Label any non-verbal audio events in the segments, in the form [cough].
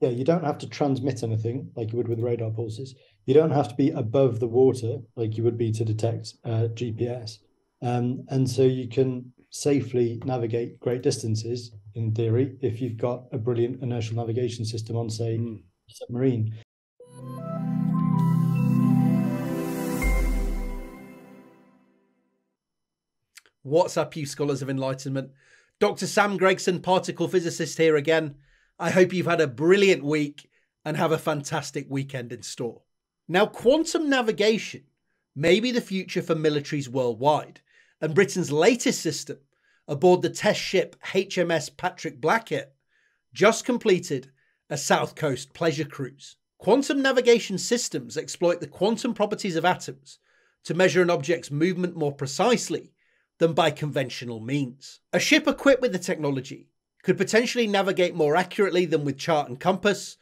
Yeah, you don't have to transmit anything like you would with radar pulses. You don't have to be above the water like you would be to detect uh, GPS. Um, and so you can safely navigate great distances in theory if you've got a brilliant inertial navigation system on, say, mm. submarine. What's up, you scholars of enlightenment? Dr. Sam Gregson, particle physicist, here again. I hope you've had a brilliant week and have a fantastic weekend in store. Now, quantum navigation may be the future for militaries worldwide, and Britain's latest system aboard the test ship HMS Patrick Blackett just completed a South Coast pleasure cruise. Quantum navigation systems exploit the quantum properties of atoms to measure an object's movement more precisely than by conventional means. A ship equipped with the technology could potentially navigate more accurately than with chart and compass,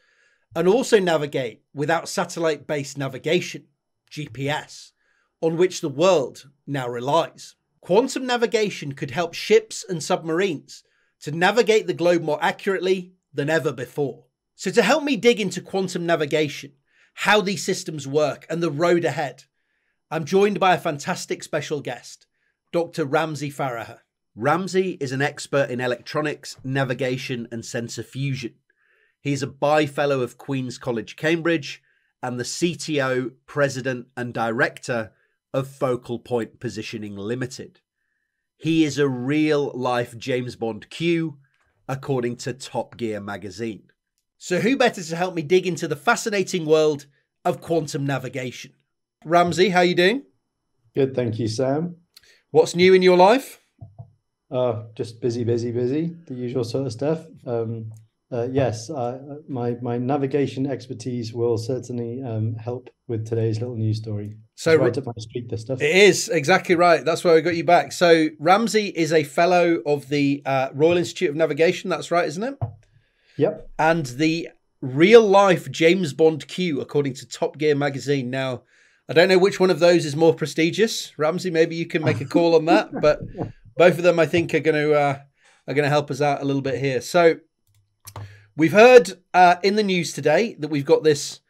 and also navigate without satellite based navigation, GPS, on which the world now relies. Quantum navigation could help ships and submarines to navigate the globe more accurately than ever before. So, to help me dig into quantum navigation, how these systems work, and the road ahead, I'm joined by a fantastic special guest, Dr. Ramsey Faragher. Ramsey is an expert in electronics, navigation, and sensor fusion. He's a Bye Fellow of Queen's College, Cambridge, and the CTO, President, and Director of Focal Point Positioning Limited. He is a real life James Bond Q, according to Top Gear magazine. So, who better to help me dig into the fascinating world of quantum navigation? Ramsey, how you doing? Good, thank you, Sam. What's new in your life? Uh, just busy, busy, busy, the usual sort of stuff. Um, uh, yes, uh, my my navigation expertise will certainly um, help with today's little news story. So it's right up my street, this stuff. It is exactly right. That's why we got you back. So Ramsey is a fellow of the uh, Royal Institute of Navigation. That's right, isn't it? Yep. And the real life James Bond Q, according to Top Gear magazine. Now, I don't know which one of those is more prestigious. Ramsey, maybe you can make a call on that. But [laughs] both of them, I think, are going to uh, are going to help us out a little bit here. So, we've heard uh, in the news today that we've got this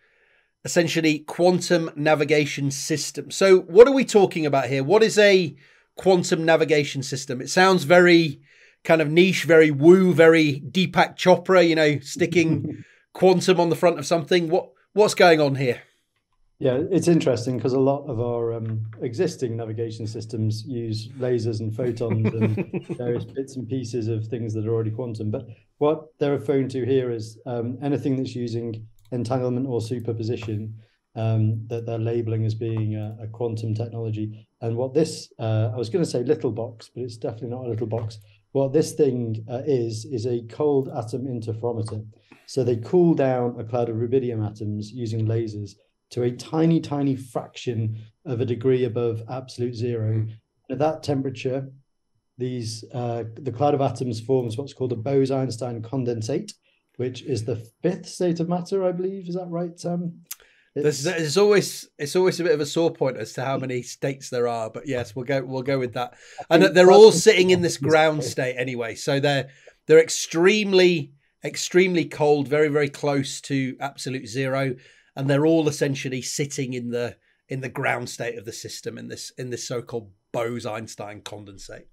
essentially quantum navigation system. So, what are we talking about here? What is a quantum navigation system? It sounds very kind of niche, very woo, very Deepak Chopra. You know, sticking [laughs] quantum on the front of something. What what's going on here? Yeah, it's interesting because a lot of our um, existing navigation systems use lasers and photons and [laughs] various bits and pieces of things that are already quantum. But what they're referring to here is um, anything that's using entanglement or superposition um, that they're labeling as being a, a quantum technology. And what this, uh, I was going to say little box, but it's definitely not a little box. What this thing uh, is, is a cold atom interferometer. So they cool down a cloud of rubidium atoms using lasers to a tiny, tiny fraction of a degree above absolute zero. Mm. At that temperature, these uh, the cloud of atoms forms what's called a Bose-Einstein condensate, which is the fifth state of matter, I believe. Is that right, Sam? It's, there's, always it's always a bit of a sore point as to how many states there are, but yes, we'll go we'll go with that. And they're all sitting in this ground state anyway, so they're they're extremely extremely cold, very very close to absolute zero and they're all essentially sitting in the in the ground state of the system in this in this so-called Bose-Einstein condensate.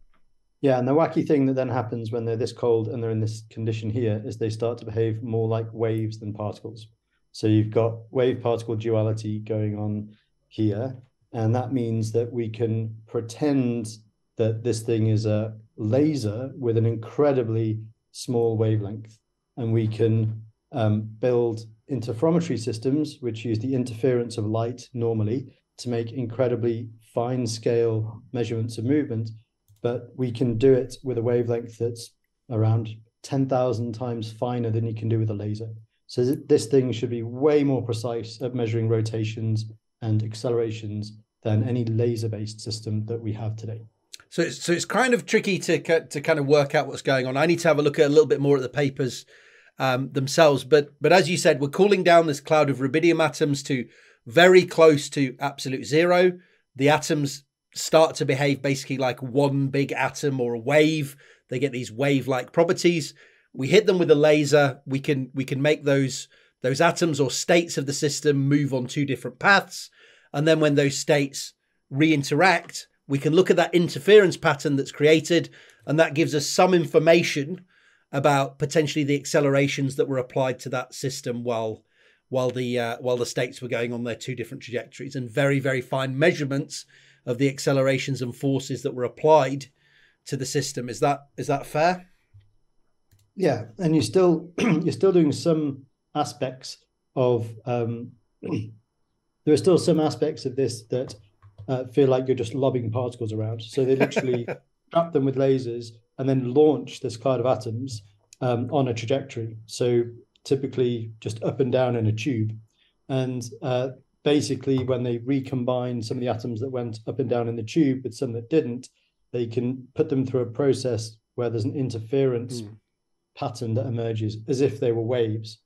Yeah, and the wacky thing that then happens when they're this cold and they're in this condition here is they start to behave more like waves than particles. So you've got wave particle duality going on here, and that means that we can pretend that this thing is a laser with an incredibly small wavelength, and we can um, build interferometry systems, which use the interference of light normally to make incredibly fine scale measurements of movement, but we can do it with a wavelength that's around 10,000 times finer than you can do with a laser. So this thing should be way more precise at measuring rotations and accelerations than any laser-based system that we have today. So it's, so it's kind of tricky to to kind of work out what's going on. I need to have a look at a little bit more at the papers um, themselves. But but as you said, we're cooling down this cloud of rubidium atoms to very close to absolute zero. The atoms start to behave basically like one big atom or a wave. They get these wave-like properties. We hit them with a laser. We can we can make those those atoms or states of the system move on two different paths, and then when those states re-interact, we can look at that interference pattern that's created, and that gives us some information about potentially the accelerations that were applied to that system while while the uh, while the states were going on their two different trajectories, and very very fine measurements of the accelerations and forces that were applied to the system. Is that is that fair? Yeah, and you're still [clears throat] you're still doing some aspects of um, [clears throat] there are still some aspects of this that uh, feel like you're just lobbing particles around. So they literally [laughs] trap them with lasers and then launch this cloud of atoms um, on a trajectory. So typically just up and down in a tube. And uh, basically, when they recombine some of the atoms that went up and down in the tube with some that didn't, they can put them through a process where there's an interference mm. pattern that emerges as if they were waves.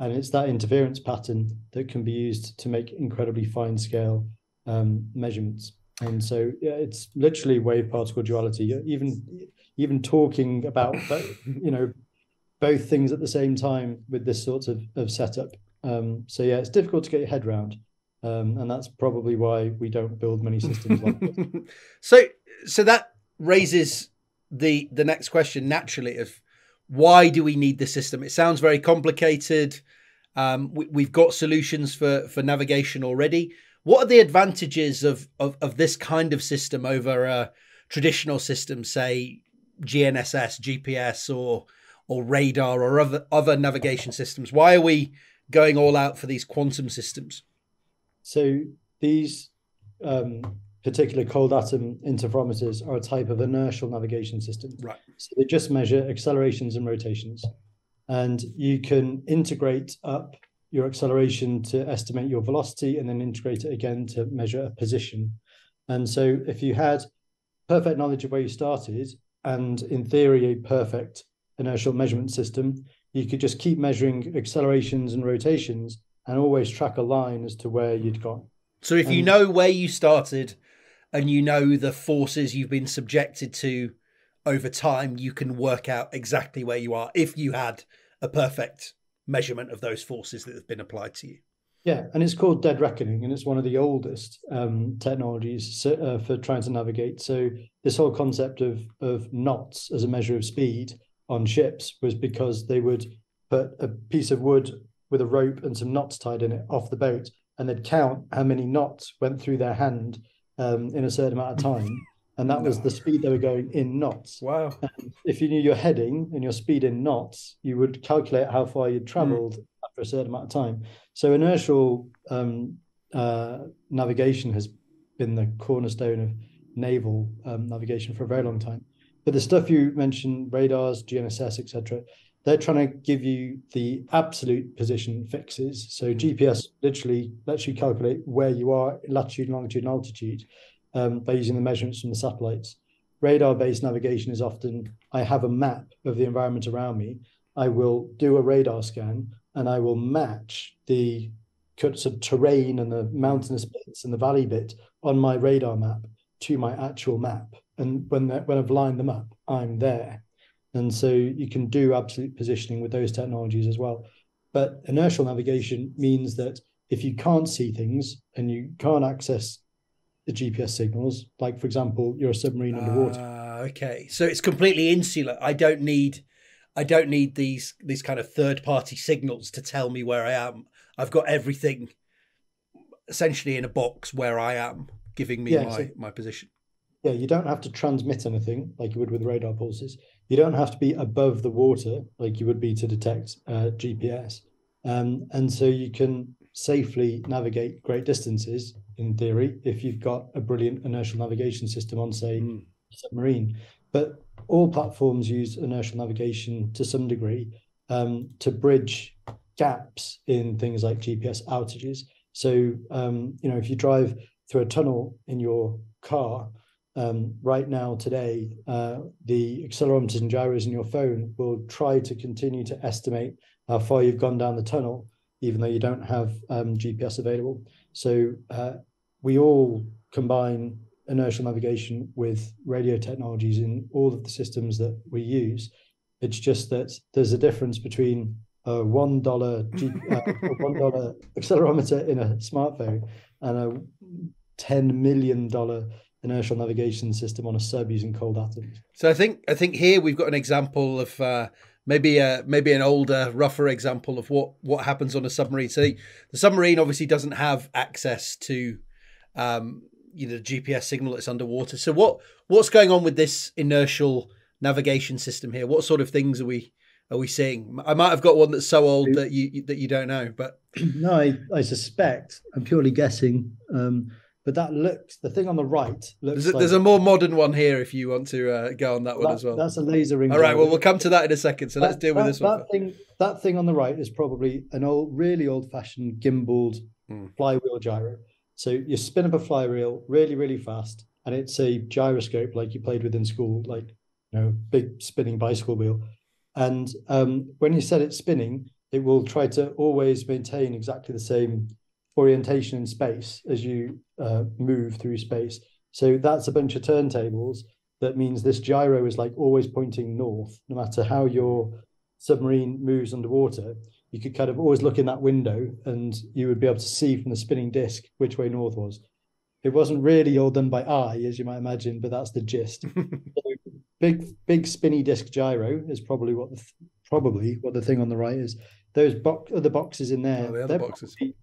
And it's that interference pattern that can be used to make incredibly fine scale um, measurements. And so yeah, it's literally wave particle duality. Even even talking about [laughs] you know both things at the same time with this sort of, of setup. Um, so yeah, it's difficult to get your head around. Um, and that's probably why we don't build many systems like this. [laughs] so so that raises the the next question naturally of why do we need the system? It sounds very complicated. Um, we, have got solutions for for navigation already. What are the advantages of of, of this kind of system over a traditional system, say GNSS, GPS, or or radar, or other other navigation systems? Why are we going all out for these quantum systems? So these um, particular cold atom interferometers are a type of inertial navigation system. Right. So they just measure accelerations and rotations, and you can integrate up your acceleration to estimate your velocity and then integrate it again to measure a position. And so if you had perfect knowledge of where you started and in theory a perfect inertial measurement system, you could just keep measuring accelerations and rotations and always track a line as to where you'd gone. So if and, you know where you started and you know the forces you've been subjected to over time, you can work out exactly where you are if you had a perfect measurement of those forces that have been applied to you. Yeah, and it's called dead reckoning, and it's one of the oldest um, technologies uh, for trying to navigate. So this whole concept of of knots as a measure of speed on ships was because they would put a piece of wood with a rope and some knots tied in it off the boat, and they'd count how many knots went through their hand um, in a certain amount of time. And that no. was the speed they were going in knots. Wow. And if you knew your heading and your speed in knots, you would calculate how far you'd traveled mm. after a certain amount of time. So inertial um, uh, navigation has been the cornerstone of naval um, navigation for a very long time. But the stuff you mentioned, radars, GNSS, etc., they're trying to give you the absolute position fixes. So mm. GPS literally lets you calculate where you are, latitude, longitude, and altitude um, by using the measurements from the satellites. Radar based navigation is often I have a map of the environment around me. I will do a radar scan and I will match the sort of terrain and the mountainous bits and the valley bit on my radar map to my actual map. And when when I've lined them up, I'm there. And so you can do absolute positioning with those technologies as well. But inertial navigation means that if you can't see things and you can't access the GPS signals. Like, for example, you're a submarine underwater. Uh, okay, so it's completely insular. I don't need, I don't need these these kind of third party signals to tell me where I am. I've got everything essentially in a box where I am, giving me yeah, my so, my position. Yeah, you don't have to transmit anything like you would with radar pulses. You don't have to be above the water like you would be to detect uh, GPS. Um, and so you can safely navigate great distances in theory if you've got a brilliant inertial navigation system on say mm. submarine but all platforms use inertial navigation to some degree um, to bridge gaps in things like gps outages so um, you know if you drive through a tunnel in your car um, right now today uh, the accelerometers and gyros in your phone will try to continue to estimate how far you've gone down the tunnel even though you don't have um, GPS available. So uh, we all combine inertial navigation with radio technologies in all of the systems that we use It's just that there's a difference between a one dollar uh, [laughs] one dollar accelerometer in a smartphone and a ten million dollar inertial navigation system on a sub using cold atoms. So I think I think here we've got an example of uh, maybe a maybe an older, rougher example of what what happens on a submarine. So the submarine obviously doesn't have access to um, you know the GPS signal that's underwater. So what what's going on with this inertial navigation system here? What sort of things are we are we seeing? I might have got one that's so old that you that you don't know, but no, I, I suspect I'm purely guessing. Um, but that looks the thing on the right looks. There's a, like, there's a more modern one here if you want to uh, go on that one that, as well. That's a laser ring. All right, well we'll come to that in a second. So that, let's deal that, with this that one. Thing, that thing on the right is probably an old, really old-fashioned gimbaled Hmm. flywheel gyro. So you spin up a flywheel really, really fast, and it's a gyroscope like you played with in school, like you know, big spinning bicycle wheel. And um, when you set it spinning, it will try to always maintain exactly the same orientation in space as you uh, move through space. So that's a bunch of turntables. That means this gyro is like always pointing north, no matter how your submarine moves underwater. You could kind of always look in that window and you would be able to see from the spinning disc which way north was. It wasn't really all done by eye, as you might imagine, but that's the gist. so [laughs] big, big spinny disc gyro is probably what the probably what the thing on the right is. Those box other boxes in there, Oh, the other boxes. probably,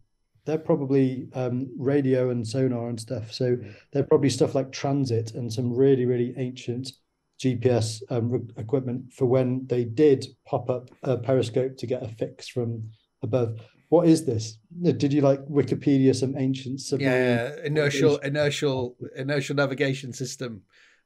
they're probably um, radio and sonar and stuff. So they're probably stuff like transit and some really, really ancient GPS um, re- equipment for when they did pop up a periscope to get a fix from above. What is this? Did you like Wikipedia some ancient submarine? Yeah, yeah, inertial, inertial, inertial navigation system.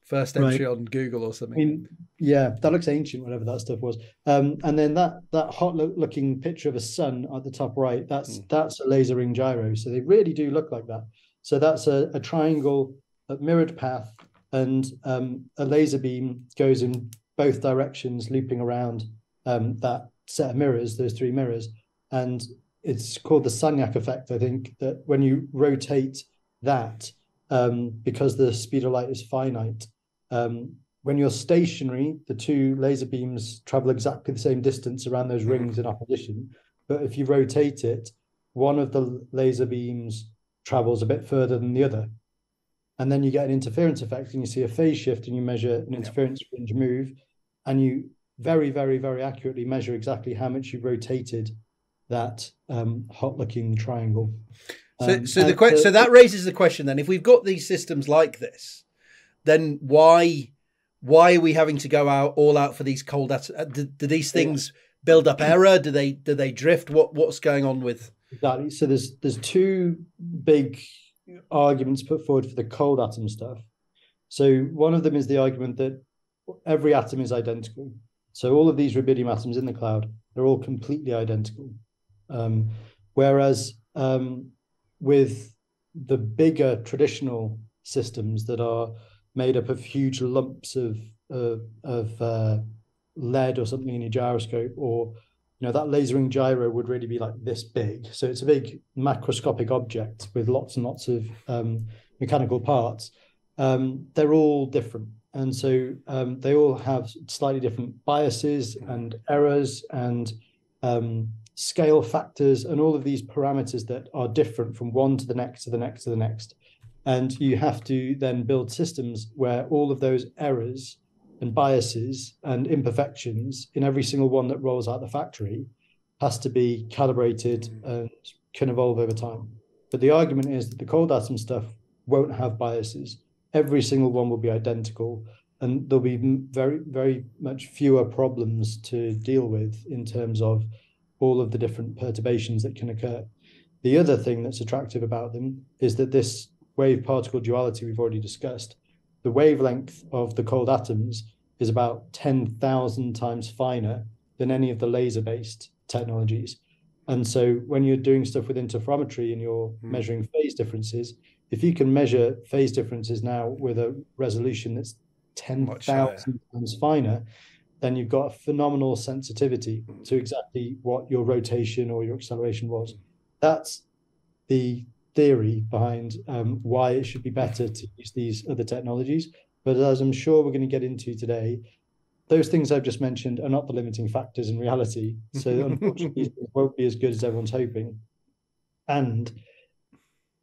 First Right. entry on Google or I something. mean, yeah, that looks ancient, whatever that stuff was. Um, and then that that hot look, looking picture of a sun at the top right, that's Mm. that's a laser ring gyro. So they really do look like that. So that's a, a triangle, a mirrored path, and um, a laser beam goes in both directions, looping around um, that set of mirrors, those three mirrors. And it's called the Sagnac effect, I think, that when you rotate that, um, because the speed of light is finite, um, when you're stationary, the two laser beams travel exactly the same distance around those rings in opposition. But if you rotate it, one of the laser beams travels a bit further than the other. And then you get an interference effect and you see a phase shift and you measure an interference fringe move and you very, very, very accurately measure exactly how much you rotated that um, hot looking triangle. So, Um, so the and que- so that raises the question then: if we've got these systems like this, then why why are we having to go out all out for these cold? At- uh, do, do these things build up error? Do they do they drift? What what's going on with? Exactly. So there's there's two big arguments put forward for the cold atom stuff. So one of them is the argument that every atom is identical. So all of these rubidium atoms in the cloud, they're all completely identical. Um, whereas um, with the bigger traditional systems that are made up of huge lumps of of, of uh, lead or something in your gyroscope, or you know that laser ring gyro would really be like this big. So it's a big macroscopic object with lots and lots of um, mechanical parts. Um, they're all different, and so um, they all have slightly different biases and errors and um, scale factors and all of these parameters that are different from one to the next to the next to the next. And you have to then build systems where all of those errors and biases and imperfections in every single one that rolls out the factory has to be calibrated and can evolve over time. But the argument is that the cold atom stuff won't have biases. Every single one will be identical, and there'll be very, very much fewer problems to deal with in terms of all of the different perturbations that can occur. The other thing that's attractive about them is that this wave particle duality we've already discussed, the wavelength of the cold atoms is about 10,000 times finer than any of the laser based technologies. And so when you're doing stuff with interferometry and you're Hmm. measuring phase differences, if you can measure phase differences now with a resolution that's 10,000 times finer, then you've got a phenomenal sensitivity to exactly what your rotation or your acceleration was. That's the theory behind um, why it should be better to use these other technologies. But as I'm sure we're going to get into today, those things I've just mentioned are not the limiting factors in reality. [laughs] So unfortunately, it won't be as good as everyone's hoping. And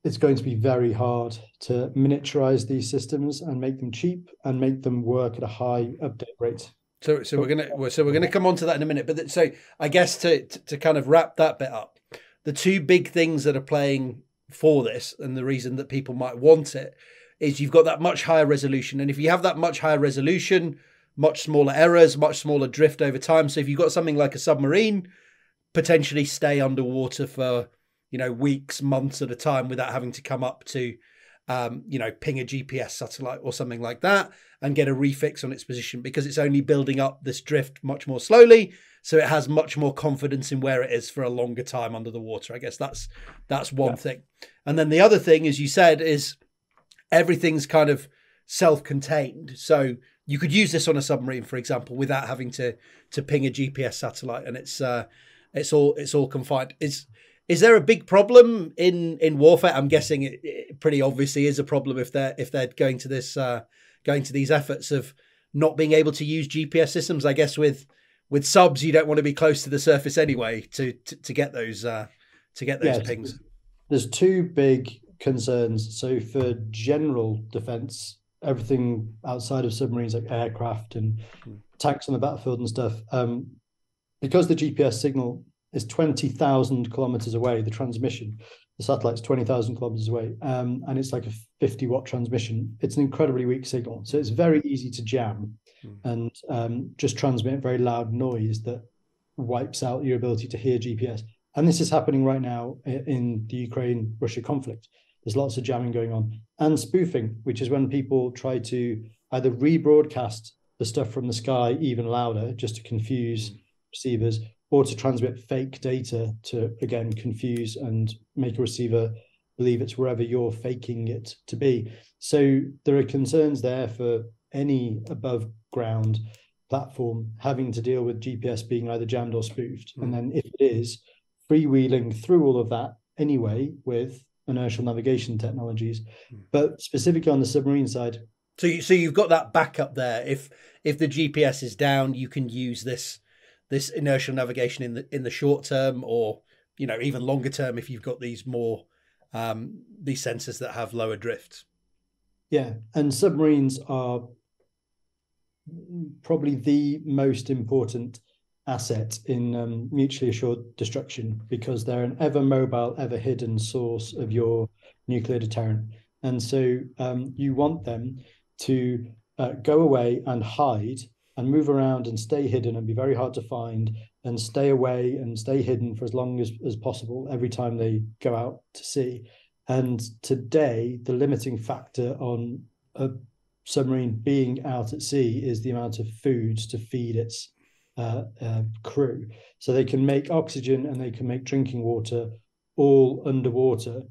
it's going to be very hard to miniaturize these systems and make them cheap and make them work at a high update rate. So, so we're gonna so we're gonna come on to that in a minute. But so I guess to, to to kind of wrap that bit up, the two big things that are playing for this and the reason that people might want it is you've got that much higher resolution, and if you have that much higher resolution, much smaller errors, much smaller drift over time. So if you've got something like a submarine, potentially stay underwater for you know weeks, months at a time without having to come up to um, you know ping a GPS satellite or something like that and get a refix on its position because it's only building up this drift much more slowly. So it has much more confidence in where it is for a longer time under the water. I guess that's that's one yeah. thing. And then the other thing as you said is everything's kind of self-contained. So you could use this on a submarine for example without having to to ping a gps satellite and it's uh it's all it's all confined. Is is there a big problem in in warfare i'm guessing it, it pretty obviously is a problem if they're if they're going to this uh going to these efforts of not being able to use GPS systems. I guess with with subs, you don't want to be close to the surface anyway to to, to get those uh, to get those yeah, pings. There's two big concerns. So for general defense, everything outside of submarines like aircraft and hmm. tanks on the battlefield and stuff, um, because the GPS signal is twenty thousand kilometers away, the transmission the satellite's 20,000 kilometers away, um, and it's like a 50 watt transmission. It's an incredibly weak signal. So it's very easy to jam mm. and um, just transmit very loud noise that wipes out your ability to hear GPS. And this is happening right now in the Ukraine Russia conflict. There's lots of jamming going on and spoofing, which is when people try to either rebroadcast the stuff from the sky even louder just to confuse hmm. receivers or to transmit fake data to again confuse and make a receiver believe it's wherever you're faking it to be. So there are concerns there for any above ground platform having to deal with GPS being either jammed or spoofed. Mm. And then if it is, freewheeling through all of that anyway with inertial navigation technologies. Mm. But specifically on the submarine side. So you, so you've got that backup there. If if the GPS is down, you can use this this inertial navigation in the in the short term or you know even longer term if you've got these more um, these sensors that have lower drift. Yeah, and submarines are probably the most important asset in um, mutually assured destruction because they're an ever mobile, ever hidden source of your nuclear deterrent. And so um, you want them to uh, go away and hide and move around and stay hidden and be very hard to find and stay away and stay hidden for as long as, as possible every time they go out to sea. And today, the limiting factor on a submarine being out at sea is the amount of food to feed its uh, uh, crew. So they can make oxygen and they can make drinking water all underwater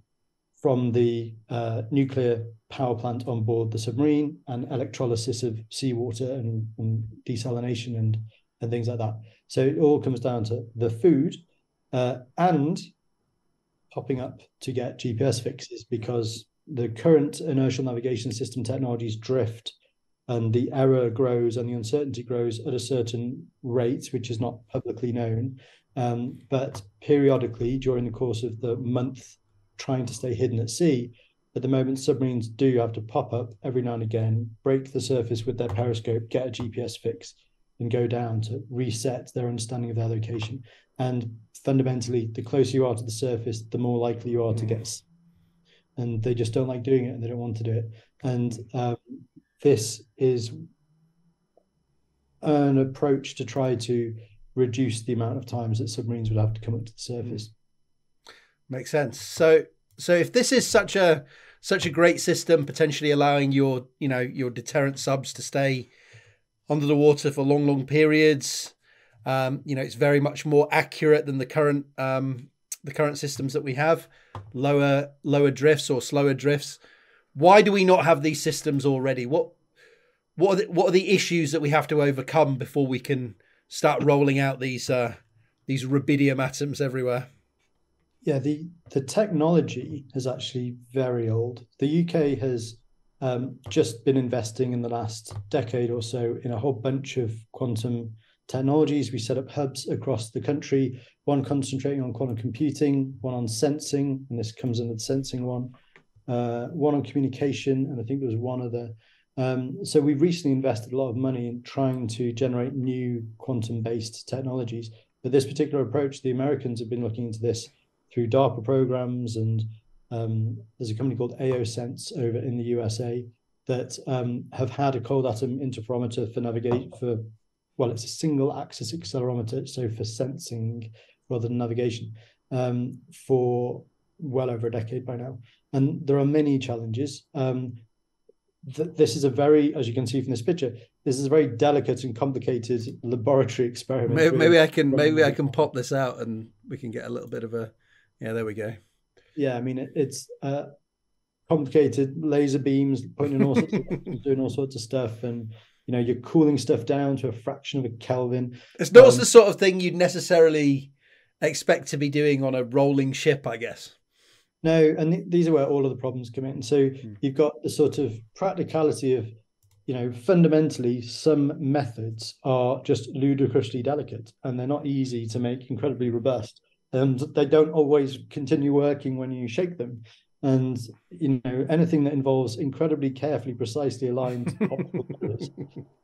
from the uh, nuclear power plant on board the submarine and electrolysis of seawater and, and, desalination and, and things like that. So it all comes down to the food uh, and popping up to get GPS fixes because the current inertial navigation system technologies drift and the error grows and the uncertainty grows at a certain rate, which is not publicly known. Um, but periodically, during the course of the month trying to stay hidden at sea. At the moment, submarines do have to pop up every now and again, break the surface with their periscope, get a GPS fix, and go down to reset their understanding of their location. And fundamentally, the closer you are to the surface, the more likely you are to get. And they just don't like doing it, and they don't want to do it. And um, this is an approach to try to reduce the amount of times that submarines would have to come up to the surface. Makes sense. So so if this is such a such a great system, potentially allowing your you know your deterrent subs to stay under the water for long long periods, um, you know it's very much more accurate than the current um, the current systems that we have, lower lower drifts or slower drifts. Why do we not have these systems already? What what are the, what are the issues that we have to overcome before we can start rolling out these uh, these rubidium atoms everywhere? Yeah, the the technology is actually very old. The UK has um, just been investing in the last decade or so in a whole bunch of quantum technologies. We set up hubs across the country, one concentrating on quantum computing, one on sensing, and this comes under the sensing one, uh, one on communication, and I think there was one other. Um, so we've recently invested a lot of money in trying to generate new quantum-based technologies. But this particular approach, the Americans have been looking into this through DARPA programs and um, there's a company called AOSense over in the USA that um, have had a cold atom interferometer for navigate for well, it's a single axis accelerometer, so for sensing rather than navigation, um, for well over a decade by now. And there are many challenges. Um, th- this is a very, as you can see from this picture, this is a very delicate and complicated laboratory experiment. Maybe, maybe I can maybe I can pop this out and we can get a little bit of a yeah. There we go yeah, I mean it, it's uh, complicated laser beams pointing all sorts of, [laughs] doing all sorts of stuff, and you know you're cooling stuff down to a fraction of a Kelvin. It's not um, the sort of thing you'd necessarily expect to be doing on a rolling ship, I guess. No, and th- these are where all of the problems come in. So hmm. you've got the sort of practicality of, you know, fundamentally some methods are just ludicrously delicate and they're not easy to make incredibly robust and they don't always continue working when you shake them. And you know anything that involves incredibly carefully, precisely aligned [laughs] optical colors,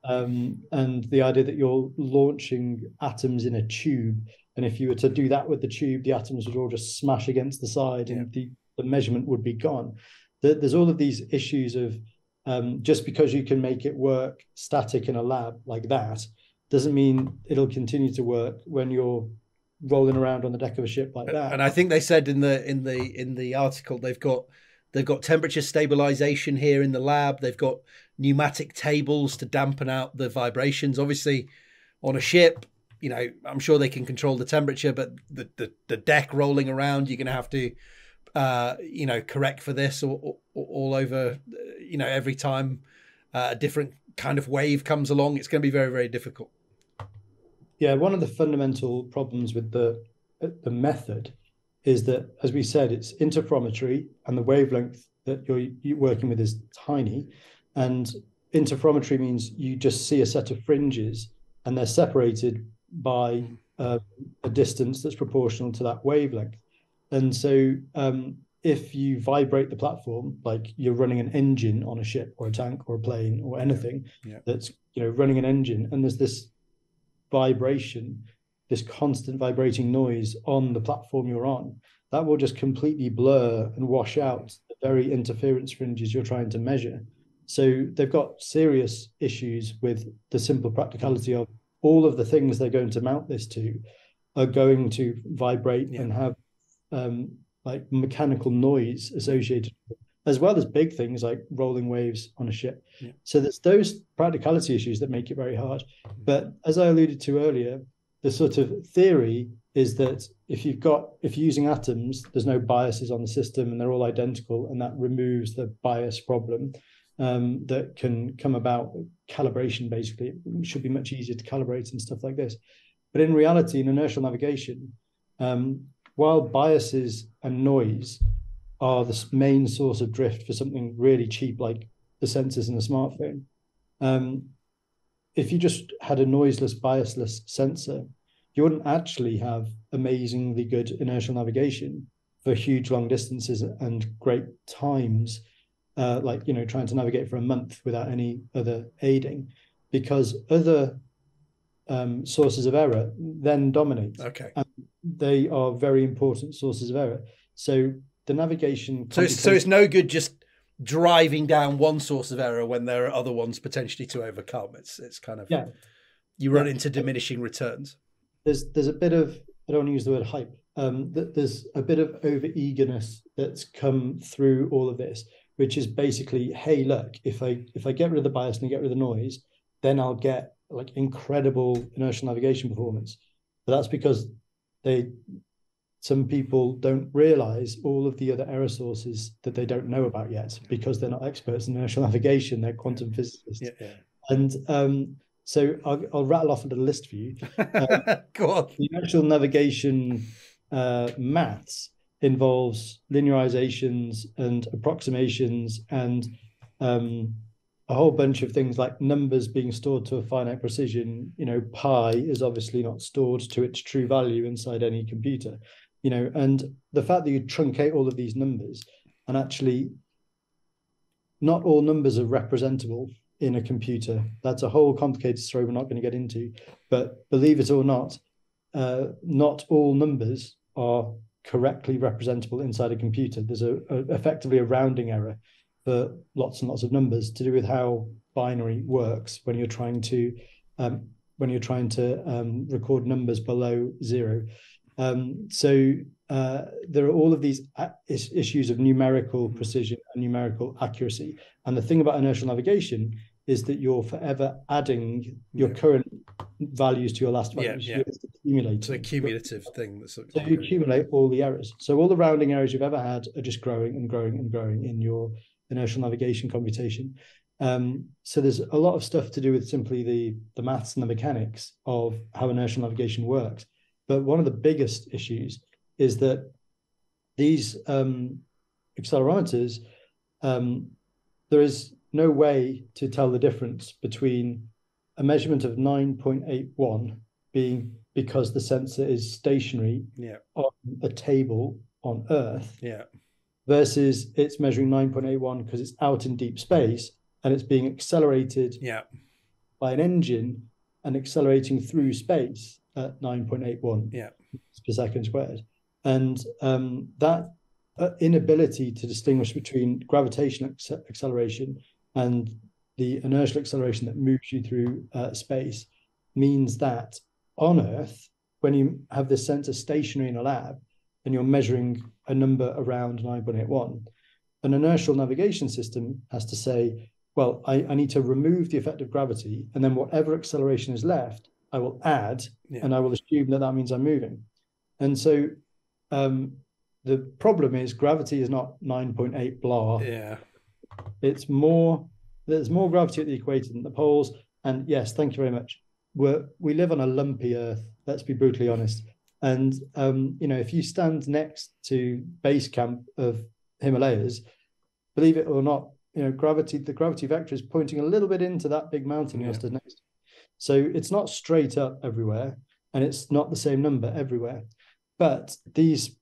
um, and the idea that you're launching atoms in a tube, and if you were to do that with the tube, the atoms would all just smash against the side, yeah. and the, the measurement would be gone. There's all of these issues of um, just because you can make it work static in a lab like that doesn't mean it'll continue to work when you're rolling around on the deck of a ship like that. And I think they said in the in the in the article they've got they've got temperature stabilization here in the lab. They've got pneumatic tables to dampen out the vibrations. Obviously, on a ship, you know, I'm sure they can control the temperature, but the the, the deck rolling around, you're going to have to. Uh, you know, correct for this or all over, you know, every time uh, a different kind of wave comes along, it's going to be very, very difficult yeah, one of the fundamental problems with the the method is that, as we said, it's interferometry, and the wavelength that you're, you're working with is tiny. And interferometry means you just see a set of fringes, and they're separated by uh, a distance that's proportional to that wavelength. And so, um, if you vibrate the platform, like you're running an engine on a ship or a tank or a plane or anything yeah. that's you know running an engine, and there's this vibration, this constant vibrating noise on the platform you're on, that will just completely blur and wash out the very interference fringes you're trying to measure. So they've got serious issues with the simple practicality of all of the things they're going to mount this to are going to vibrate yeah. and have um, like mechanical noise associated as well as big things like rolling waves on a ship. Yeah. So there's those practicality issues that make it very hard. But as I alluded to earlier, the sort of theory is that if you've got if you're using atoms, there's no biases on the system and they're all identical, and that removes the bias problem um, that can come about calibration. Basically, it should be much easier to calibrate and stuff like this. But in reality, in inertial navigation, um, while biases and noise are the main source of drift for something really cheap like the sensors in a smartphone. Um, if you just had a noiseless, biasless sensor, you wouldn't actually have amazingly good inertial navigation for huge long distances and great times, uh, like you know trying to navigate for a month without any other aiding, because other um, sources of error then dominate. Okay, and they are very important sources of error. So the navigation. So it's, so it's no good just driving down one source of error when there are other ones potentially to overcome. It's it's kind of yeah. You run yeah. into diminishing returns. There's there's a bit of I don't want to use the word hype. Um, there's a bit of over eagerness that's come through all of this, which is basically, hey, look, if I if I get rid of the bias and I get rid of the noise, then I'll get like incredible inertial navigation performance. But that's because they some people don't realize all of the other error sources that they don't know about yet because they're not experts in inertial navigation they're quantum physicists yeah, yeah. and um, so I'll, I'll, rattle off a little list for you um, [laughs] go on the inertial navigation uh, maths involves linearizations and approximations and um, a whole bunch of things like numbers being stored to a finite precision. You know, pi is obviously not stored to its true value inside any computer. You know, and the fact that you truncate all of these numbers and actually not all numbers are representable in a computer. That's a whole complicated story we're not going to get into. But believe it or not, uh, not all numbers are correctly representable inside a computer. There's a, a, effectively a rounding error for lots and lots of numbers to do with how binary works when you're trying to um, when you're trying to um, record numbers below zero. Um, so uh, there are all of these issues of numerical precision and numerical accuracy. And the thing about inertial navigation is that you're forever adding your yeah. current values to your last values. Yeah, yeah. It's It's a cumulative thing. That's so you accumulate all the errors. So all the rounding errors you've ever had are just growing and growing and growing in your inertial navigation computation. Um, so there's a lot of stuff to do with simply the the maths and the mechanics of how inertial navigation works. But one of the biggest issues is that these um, accelerometers, um, there is no way to tell the difference between a measurement of 9.81 being because the sensor is stationary yeah. on a table on Earth yeah. versus it's measuring 9.81 because it's out in deep space and it's being accelerated yeah. by an engine and accelerating through space at 9.81 yeah. per second squared. And um, that uh, inability to distinguish between gravitational acceleration and the inertial acceleration that moves you through uh, space means that on Earth, when you have this sensor stationary in a lab and you're measuring a number around 9.81, an inertial navigation system has to say, well, I, I, need to remove the effect of gravity, and then whatever acceleration is left, I will add, yeah. and I will assume that that means I'm moving. And so um, the problem is gravity is not 9.8 blah. Yeah. It's more, there's more gravity at the equator than the poles. And yes, thank you very much. We're, we live on a lumpy Earth, let's be brutally honest. And, um, you know, if you stand next to base camp of Himalayas, believe it or not, you know, gravity, the gravity vector is pointing a little bit into that big mountain yeah. stood next. So it's not straight up everywhere and it's not the same number everywhere. But these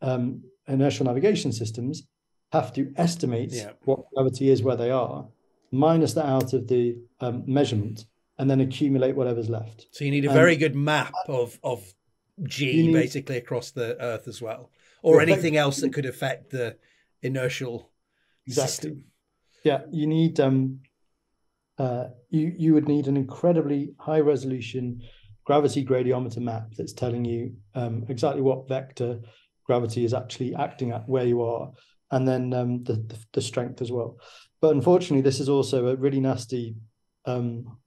um, inertial navigation systems have to estimate yeah. what gravity is where they are, minus that out of the um, measurement, and then accumulate whatever's left. So you need a very good map of of G basically across the Earth as well, or anything else that could affect the inertial exactly. system. Yeah, you need um, uh, you you would need an incredibly high resolution gravity gradiometer map that's telling you um, exactly what vector gravity is actually acting at where you are, and then um, the, the, the strength as well. But unfortunately, this is also a really nasty um,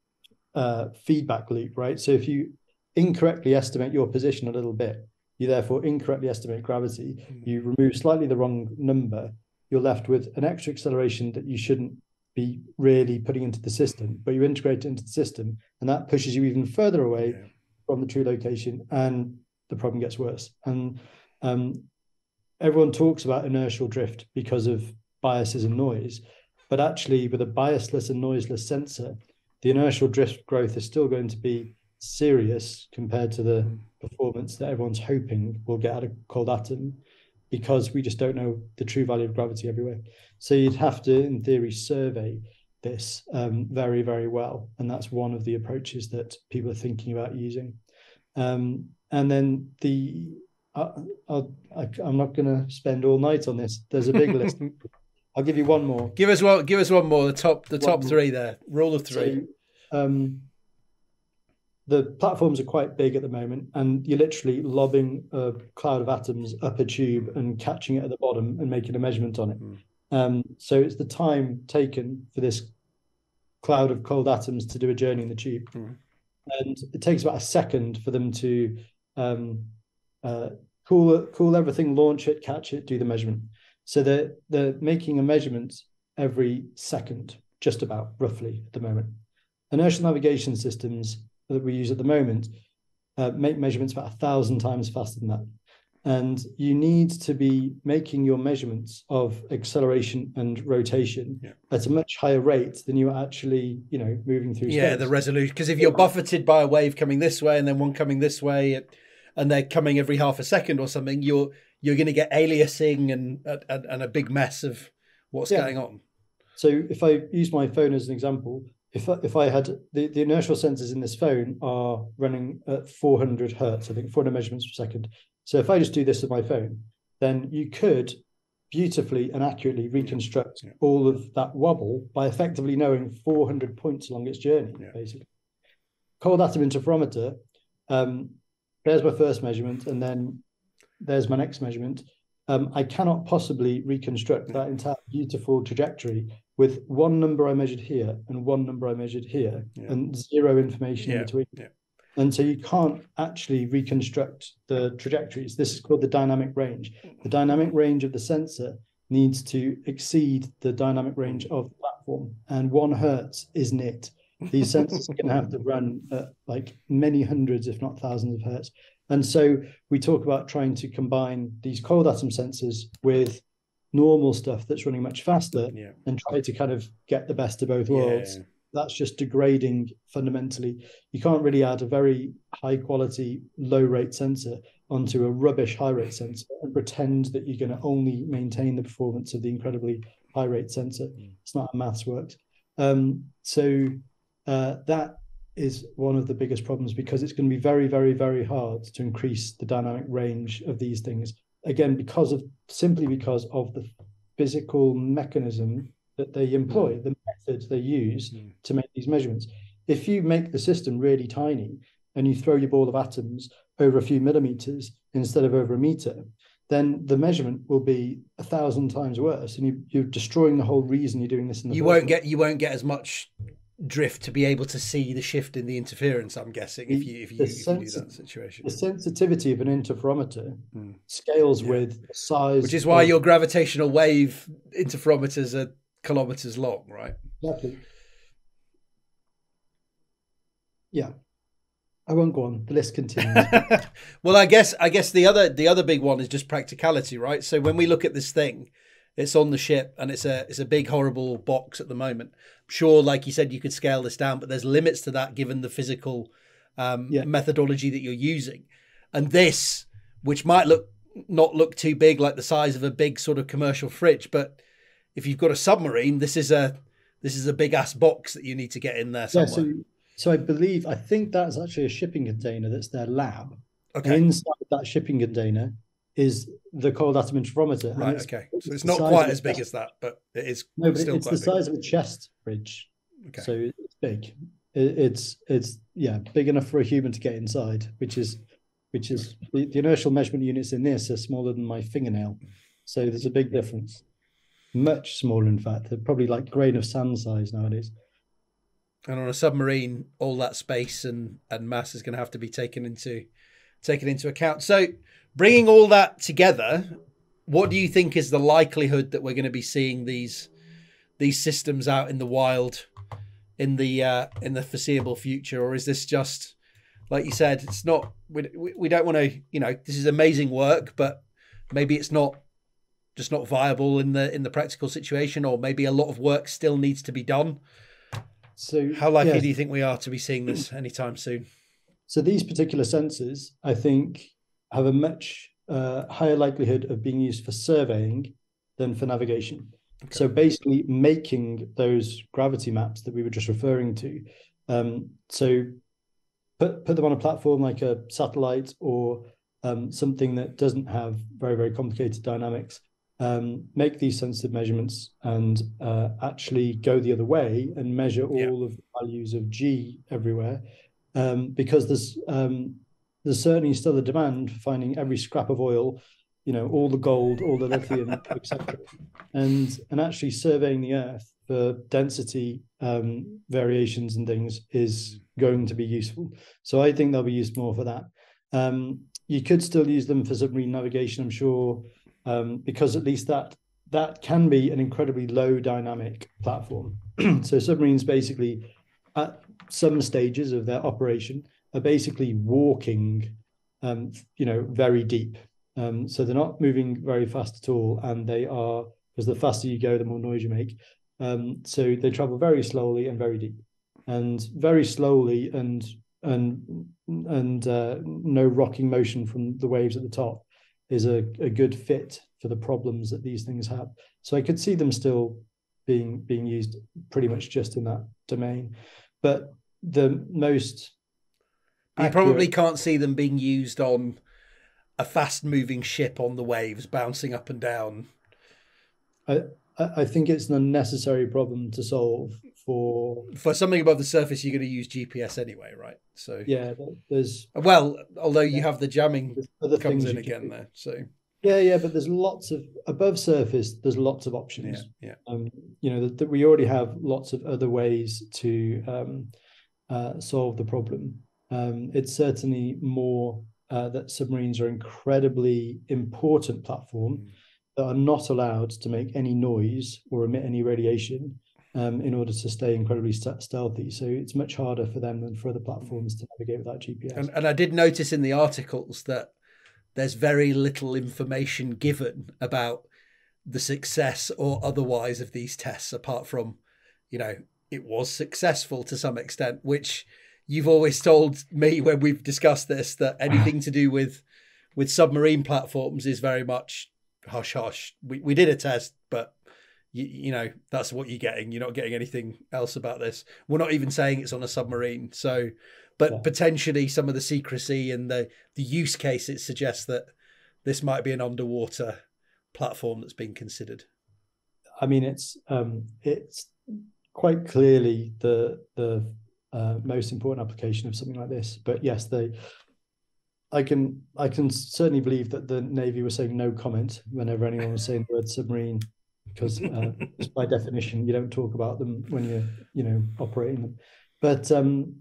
uh, feedback loop, right? So if you incorrectly estimate your position a little bit, you therefore incorrectly estimate gravity. Mm. You remove slightly the wrong number. You're left with an extra acceleration that you shouldn't be really putting into the system, but you integrate it into the system, and that pushes you even further away yeah. from the true location, and the problem gets worse. And um, everyone talks about inertial drift because of biases and noise, but actually, with a biasless and noiseless sensor, the inertial drift growth is still going to be serious compared to the mm. performance that everyone's hoping will get out of cold atom because we just don't know the true value of gravity everywhere. So you'd have to, in theory, survey this um, very, very well. And that's one of the approaches that people are thinking about using. Um, and then the, uh, I, am not going to spend all night on this. There's a big list. [laughs] I'll give you one more. Give us one. Give us one more. The top. The one top more. three there. Rule of three. So, um, the platforms are quite big at the moment, and you're literally lobbing a cloud of atoms up a tube and catching it at the bottom and making a measurement on it. Mm. Um, so it's the time taken for this cloud of cold atoms to do a journey in the tube, mm. and it takes about a second for them to um, uh, cool cool everything, launch it, catch it, do the measurement. So they're they're making a measurement every second, just about roughly at the moment. Inertial navigation systems that we use at the moment uh, make measurements about a thousand times faster than that. and you need to be making your measurements of acceleration and rotation Yeah. at a much higher rate than you are actually, you know, moving through Yeah, space. the resolution. Because if you're buffeted by a wave coming this way and then one coming this way, and, they're coming every half a second or something, you're you're going to get aliasing and, and and a big mess of what's Yeah. going on. So if I use my phone as an example, if I, if I had the, the inertial sensors in this phone are running at 400 hertz, I think 400 measurements per second. So if I just do this with my phone, then you could beautifully and accurately reconstruct Yeah. all of that wobble by effectively knowing 400 points along its journey, Yeah. basically. Cold atom interferometer, um, there's my first measurement, and then there's my next measurement. Um, I cannot possibly reconstruct that entire beautiful trajectory with one number I measured here and one number I measured here Yeah. and zero information Yeah, in between. yeah. And so you can't actually reconstruct the trajectories. This is called the dynamic range. The dynamic range of the sensor needs to exceed the dynamic range of the platform, and one hertz isn't it. These sensors are going to have to run at like many hundreds, if not thousands of hertz. And so we talk about trying to combine these cold atom sensors with normal stuff that's running much faster Yeah. and try to kind of get the best of both worlds. Yeah. That's just degrading fundamentally. You can't really add a very high quality, low rate sensor onto a rubbish high rate sensor and pretend that you're going to only maintain the performance of the incredibly high rate sensor. It's not how maths works. Um, so uh, that is one of the biggest problems because it's going to be very, very, very hard to increase the dynamic range of these things. Again, because of simply because of the physical mechanism that they employ, the methods they use Mm. to make these measurements. If you make the system really tiny and you throw your ball of atoms over a few millimeters instead of over a meter, then the measurement will be a thousand times worse, and you, you're destroying the whole reason you're doing this. In the You won't place. get you won't get as much drift to be able to see the shift in the interference. I'm guessing if you if you, if you do that situation, the sensitivity of an interferometer Mm. scales Yeah. with size, which is why of- your gravitational wave interferometers are kilometers long, right? exactly. Yeah, I won't go on. The list continues. [laughs] well, I guess I guess the other the other big one is just practicality, right? So when we look at this thing, it's on the ship and it's a it's a big horrible box at the moment. Sure, like you said, you could scale this down, but there's limits to that given the physical um, Yeah. methodology that you're using. And this, which might look not look too big, like the size of a big sort of commercial fridge, but if you've got a submarine, this is a this is a big ass box that you need to get in there yeah, somewhere. so so I believe I think that's actually a shipping container. That's their lab. And okay, inside that shipping container is the cold atom interferometer. right, it's- okay. So it's not quite as big chest- as that, but it is No, but it's the big. size of a chest fridge. Okay. So it's big. It, it's it's yeah big enough for a human to get inside, which is which is the, the inertial measurement units in this are smaller than my fingernail. So there's a big difference. Much smaller, in fact. They're probably like grain of sand size nowadays. And on a submarine, all that space and, and mass is going to have to be taken into taken into account. So, bringing all that together, what do you think is the likelihood that we're going to be seeing these these systems out in the wild in the uh, in the foreseeable future, or is this just like you said? It's not. We we, don't want to. You know, this is amazing work, but maybe it's not just not viable in the in the practical situation, or maybe a lot of work still needs to be done. So How likely yeah, do you think we are to be seeing this anytime soon? So these particular sensors, I think, have a much uh, higher likelihood of being used for surveying than for navigation. So basically, making those gravity maps that we were just referring to. Um, so put put them on a platform like a satellite or um, something that doesn't have very very complicated dynamics. Um, make these sensitive measurements and uh, actually go the other way and measure all Yeah. of the values of g everywhere um, because there's um, there's certainly still a demand for finding every scrap of oil, you know, all the gold, all the lithium, [laughs] etc., and and actually surveying the Earth for density um, variations and things is going to be useful. So I think they'll be used more for that. Um, you could still use them for submarine navigation, I'm sure, um, because at least that that can be an incredibly low dynamic platform. [clears throat] so submarines basically at some stages of their operation are basically walking, um, you know, very deep. Um, so they're not moving very fast at all, and they are because the faster you go, the more noise you make. Um, so they travel very slowly and very deep, and very slowly and and and uh, no rocking motion from the waves at the top is a, a good fit for the problems that these things have. So I could see them still being being used pretty much just in that domain, but the most you probably can't see them being used on a fast moving ship on the waves bouncing up and down. I I think it's an unnecessary problem to solve for for something above the surface. You're going to use GPS anyway, right? So yeah, there's well, although you have the jamming comes in again there. So yeah, yeah, but there's lots of above surface. There's lots of options. Yeah, yeah. Um, you know that we already have lots of other ways to um, uh, solve the problem. Um, it's certainly more uh, that submarines are incredibly important platform mm. that are not allowed to make any noise or emit any radiation um, in order to stay incredibly st- stealthy. So it's much harder for them than for other platforms to navigate without GPS. And, and I did notice in the articles that there's very little information given about the success or otherwise of these tests, apart from, you know, it was successful to some extent, which you've always told me when we've discussed this that [laughs] anything to do with with submarine platforms is very much hush hush. We we did a test, but you, you know that's what you're getting. You're not getting anything else about this. We're not even saying it's on a submarine. So, but yeah. potentially some of the secrecy and the the use case it suggests that this might be an underwater platform that's being considered. I mean, it's um, it's quite clearly the the uh, most important application of something like this. But yes, they. I can I can certainly believe that the Navy was saying no comment whenever anyone was saying the word submarine, because uh, [laughs] by definition you don't talk about them when you're you know operating them. But um,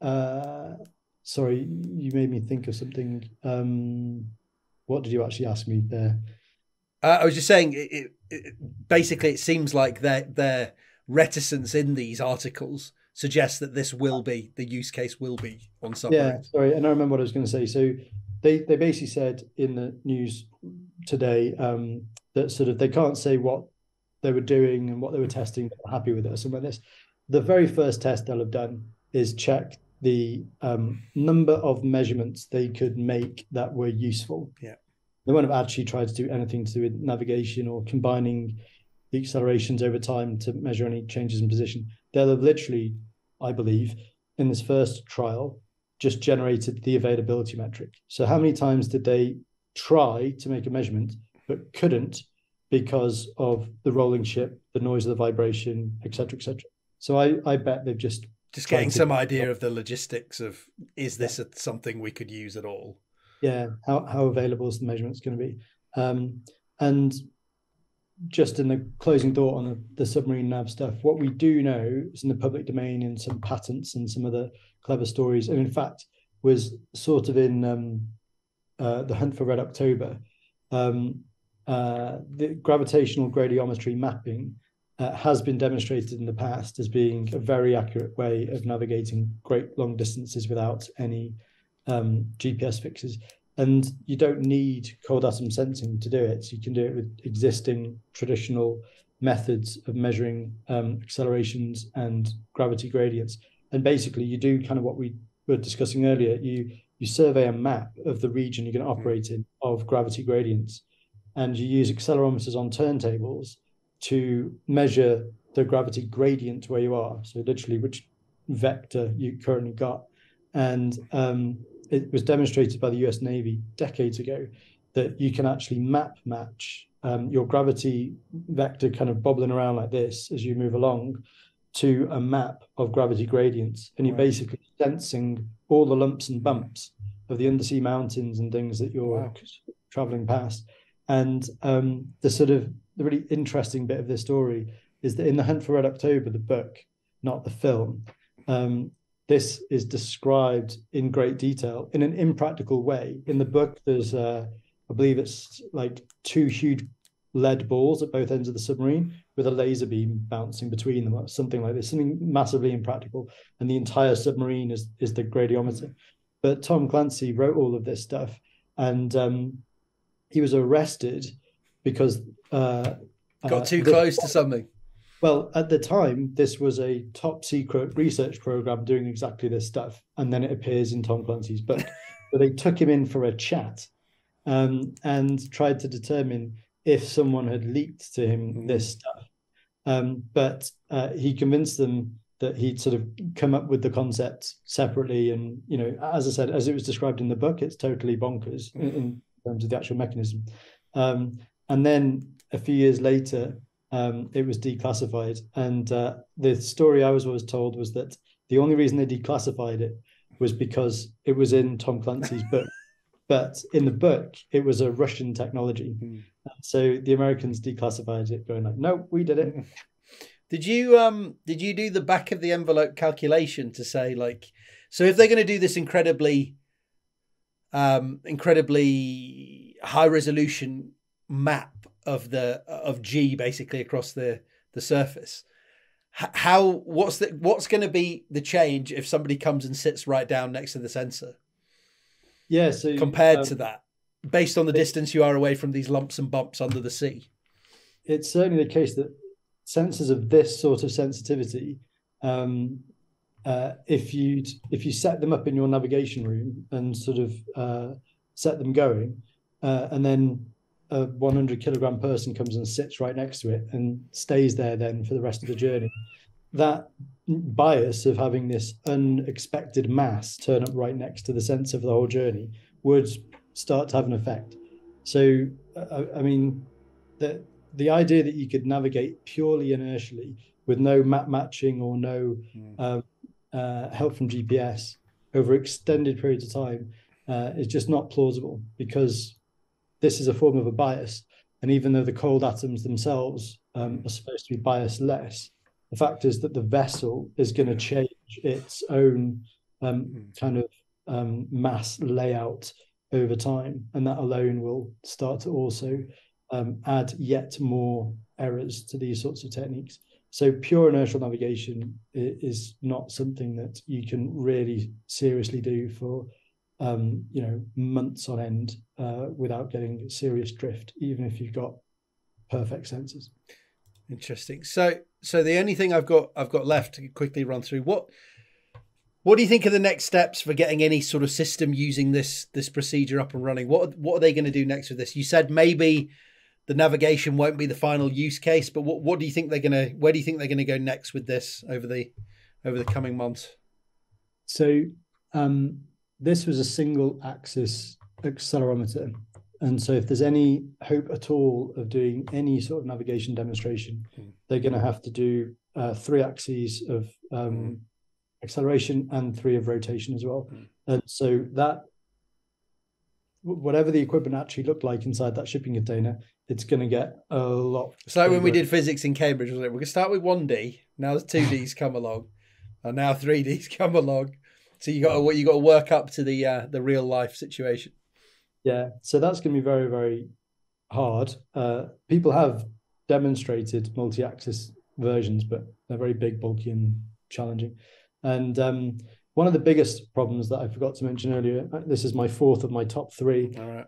uh, sorry, you made me think of something. Um, what did you actually ask me there? Uh, I was just saying, it, it, it, basically, it seems like their their reticence in these articles suggests that this will be the use case will be on submarines. Yeah, sorry, and I remember what I was going to say. So they they basically said in the news today um, that sort of they can't say what they were doing and what they were testing. They're happy with it or something like this. The very first test they'll have done is check the um, number of measurements they could make that were useful. Yeah. They won't have actually tried to do anything to do with navigation or combining the accelerations over time to measure any changes in position. They'll have literally, I believe, in this first trial, just generated the availability metric. So how many times did they try to make a measurement but couldn't because of the rolling ship, the noise of the vibration, etc., etc. So I, I bet they've just just getting some idea of the logistics of is this a, something we could use at all? Yeah, how how available is the measurements going to be? Um, and just in the closing thought on the, the, submarine nav stuff, what we do know is in the public domain in some patents and some other clever stories, and in fact was sort of in um, uh, the hunt for Red October. Um, uh, the gravitational gradiometry mapping uh, has been demonstrated in the past as being a very accurate way of navigating great long distances without any um, GPS fixes and you don't need cold atom sensing to do it. So You can do it with existing traditional methods of measuring um, accelerations and gravity gradients. And basically, you do kind of what we were discussing earlier. You you survey a map of the region you're going to hmm. operate in of gravity gradients, and you use accelerometers on turntables to measure the gravity gradient where you are. So literally, which vector you currently got, and um, it was demonstrated by the US Navy decades ago that you can actually map match um, your gravity vector kind of bobbling around like this as you move along to a map of gravity gradients. And you're right. basically sensing all the lumps and bumps of the undersea mountains and things that you're wow. traveling past. And um, the sort of the really interesting bit of this story is that in The Hunt for Red October, the book, not the film, um, this is described in great detail in an impractical way. In the book, there's, uh, I believe it's like two huge lead balls at both ends of the submarine with a laser beam bouncing between them, or something like this, something massively impractical. And the entire submarine is is the gradiometer. But Tom Clancy wrote all of this stuff, and um, he was arrested because uh, got uh, too the- close to something. Well, at the time, this was a top secret research program doing exactly this stuff, and then it appears in Tom Clancy's book. [laughs] but they took him in for a chat um, and tried to determine if someone had leaked to him Mm. this stuff. Um, but uh, he convinced them that he'd sort of come up with the concept separately, and you know, as I said, as it was described in the book, it's totally bonkers in, in terms of the actual mechanism. Um, and then a few years later, um, it was declassified. And uh, the story I was always told was that the only reason they declassified it was because it was in Tom Clancy's book. [laughs] But in the book, it was a Russian technology. Hmm. So the Americans declassified it, going like, "No, we did it." [laughs] Did you um did you do the back of the envelope calculation to say like so if they're going to do this incredibly um incredibly high resolution map of the of G basically across the the surface how what's the what's going to be the change if somebody comes and sits right down next to the sensor Yeah. So compared um, to that based on the distance you are away from these lumps and bumps under the sea it's certainly the case that sensors of this sort of sensitivity, um, uh, if you if you set them up in your navigation room and sort of uh, set them going, uh, and then a 100 kilogram person comes and sits right next to it and stays there then for the rest of the journey, that bias of having this unexpected mass turn up right next to the sensor for the whole journey would start to have an effect. So, I, I mean, the the idea that you could navigate purely inertially with no map matching or no Mm. um, uh, help from GPS over extended periods of time uh, is just not plausible because this is a form of a bias. And even though the cold atoms themselves um, are supposed to be bias less, the fact is that the vessel is going to change its own um, Mm. kind of um, mass layout over time, and that alone will start to also um, add yet more errors to these sorts of techniques. So pure inertial navigation is not something that you can really seriously do for um, you know months on end uh, without getting serious drift, even if you've got perfect sensors. Interesting. So, so the only thing I've got I've got left to quickly run through what what do you think are the next steps for getting any sort of system using this this procedure up and running? What what are they going to do next with this? You said maybe the navigation won't be the final use case, but what what do you think they're going to where do you think they're going to go next with this over the over the coming months? So um, this was a single axis accelerometer. And so if there's any hope at all of doing any sort of navigation demonstration, Mm. they're going to have to do uh, three axes of um, acceleration and three of rotation as well. Mm. And so that whatever the equipment actually looked like inside that shipping container, it's going to get a lot. It's like when we did physics in Cambridge, wasn't it? We're going to start with one D. Now the two Ds come along, and now three Ds come along. So you got to you got to work up to the uh, the real life situation. Yeah, so that's going to be very, very hard. Uh, people have demonstrated multi-axis versions, but they're very big, bulky, and challenging. And um, one of the biggest problems that I forgot to mention earlier, uh, this is my fourth of my top three, All right.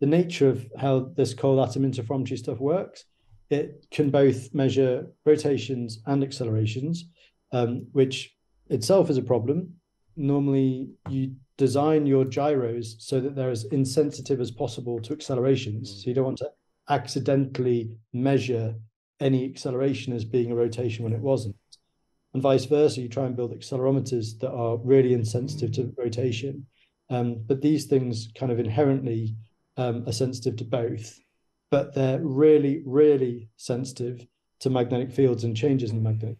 the nature of how this cold atom interferometry stuff works. It can both measure rotations and accelerations, um, which itself is a problem. Normally, you design your gyros so that they're as insensitive as possible to accelerations. Mm. So you don't want to accidentally measure any acceleration as being a rotation when it wasn't. And vice versa, you try and build accelerometers that are really insensitive to rotation. Um, but these things kind of inherently um, are sensitive to both, but they're really, really sensitive to magnetic fields and changes in magnetic.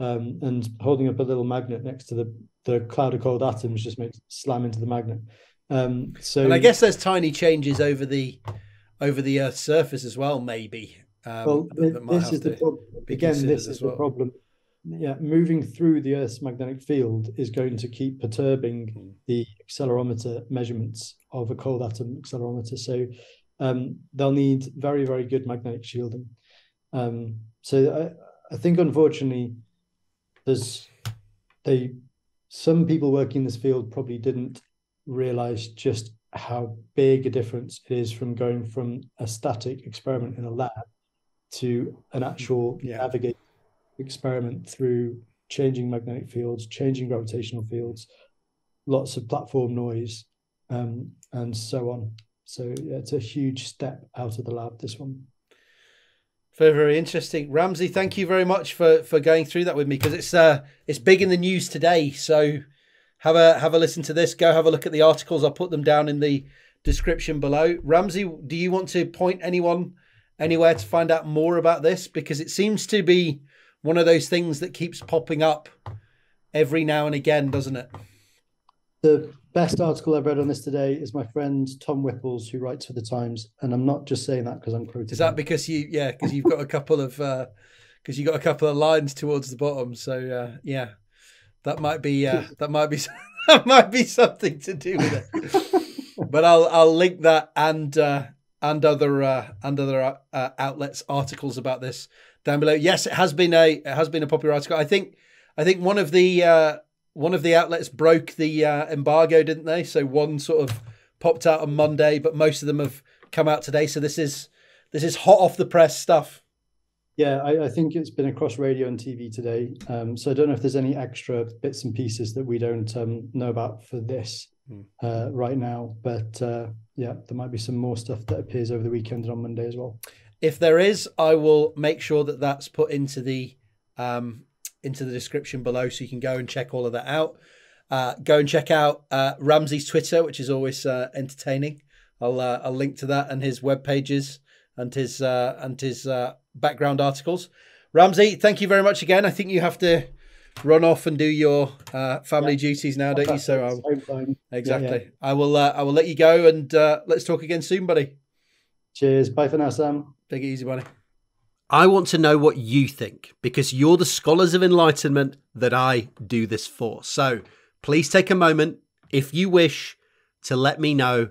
Um, and holding up a little magnet next to the, the cloud of cold atoms just makes slam into the magnet. Um, so And I guess there's tiny changes over the over the Earth's surface as well, maybe. Um, well, that- that might this is the problem. Again, this is the problem. Yeah, moving through the Earth's magnetic field is going to keep perturbing the accelerometer measurements of a cold atom accelerometer. So um, they'll need very, very good magnetic shielding. Um, so I, I think, unfortunately, there's they some people working in this field probably didn't realize just how big a difference it is from going from a static experiment in a lab to an actual yeah. navigate experiment through changing magnetic fields, changing gravitational fields, lots of platform noise, um, and so on. So yeah, it's a huge step out of the lab. This one. Very very interesting, Ramsey. Thank you very much for for going through that with me because it's uh it's big in the news today. So have a have a listen to this. Go have a look at the articles. I'll put them down in the description below. Ramsey, do you want to point anyone anywhere to find out more about this? Because it seems to be one of those things that keeps popping up every now and again, doesn't it? The best article I've read on this today is my friend Tom Whipple's, who writes for the Times, and I'm not just saying that because I'm quoting. Is that him. because you, yeah, because you've got a couple of, because uh, you got a couple of lines towards the bottom. So uh, yeah, that might be, uh, [laughs] that might be, [laughs] that might be something to do with it. [laughs] but I'll, I'll link that and uh, and other uh, and other uh, outlets articles about this down below. Yes, it has been a it has been a popular article. I think I think one of the uh, one of the outlets broke the uh, embargo, didn't they? So one sort of popped out on Monday, but most of them have come out today. So this is this is hot off the press stuff. Yeah, I, I think it's been across radio and TV today. Um, so I don't know if there's any extra bits and pieces that we don't um, know about for this mm. uh, right now. But uh, yeah, there might be some more stuff that appears over the weekend and on Monday as well. If there is, I will make sure that that's put into the um, into the description below, so you can go and check all of that out. Uh, go and check out uh, Ramsey's Twitter, which is always uh, entertaining. I'll uh, I'll link to that and his web pages and his uh, and his uh, background articles. Ramsey, thank you very much again. I think you have to run off and do your family yeah. duties now, don't you? So I'll, exactly. Yeah, yeah. I will I will let you go and let's talk again soon, buddy. Cheers. Bye for now, Sam. Take it easy, buddy. I want to know what you think because you're the scholars of enlightenment that I do this for. So please take a moment, if you wish, to let me know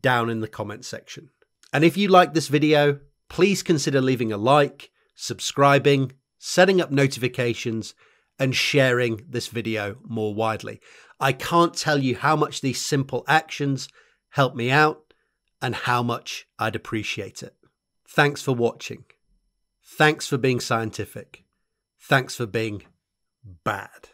down in the comment section. And if you like this video, please consider leaving a like, subscribing, setting up notifications, and sharing this video more widely. I can't tell you how much these simple actions help me out and how much I'd appreciate it. Thanks for watching. Thanks for being scientific. Thanks for being bad.